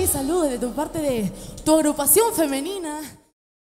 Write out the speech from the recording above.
ti, saludos de tu parte de tu agrupación femenina.